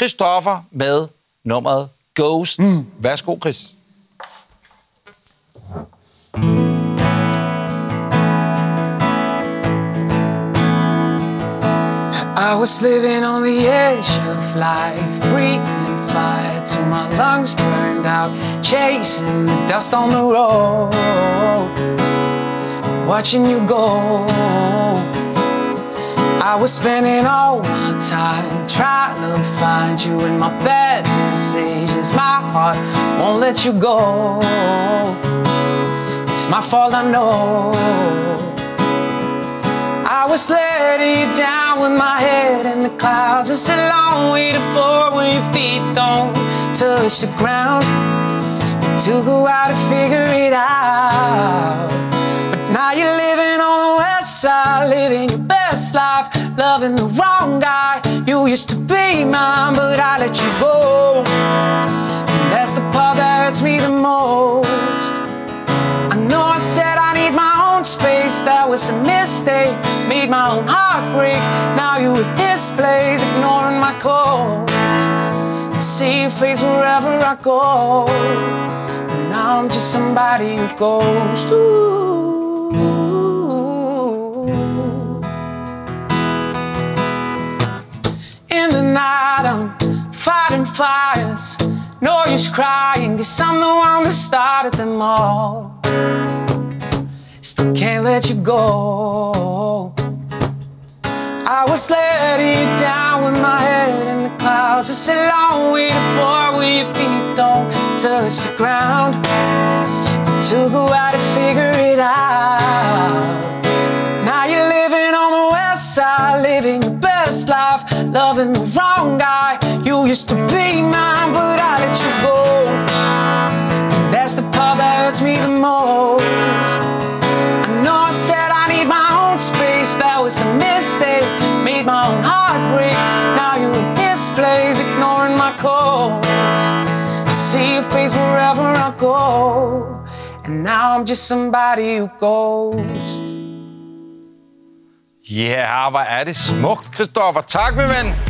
Christoffer med nummeret Ghost. Mm. Værsgo, Chris. I was living on the edge of life, breathing fire till my lungs burned out, chasing the dust on the road, watching you go. I was spending all my time trying to find you in my bad decisions. My heart won't let you go. It's my fault, I know. I was letting you down with my head in the clouds. It's a long way to fall when your feet don't touch the ground. It took a while to figure it out. But now you're living on the west side, living your best life, loving the wrong guy. You used to be mine, but I let you go. And that's the part that hurts me the most. I know I said I need my own space, that was a mistake. Made my own heart break. Now you at this place, ignoring my calls. See your face wherever I go. And now I'm just somebody who goes to. Night, I'm fighting fires. No use crying, cause I'm the one that started them all. Still can't let you go. I was letting you down with my head in the clouds. It's a long way to when your feet don't touch the ground. It took a while to figure it out. Loving the wrong guy. You used to be mine, but I let you go. And that's the part that hurts me the most. I know I said I need my own space, that was a mistake. Made my own heart break. Now you're in this place, ignoring my calls. I see your face wherever I go. And now I'm just somebody who goes. Ja, yeah, hvor er det smukt, Christoffer. Tak, min ven.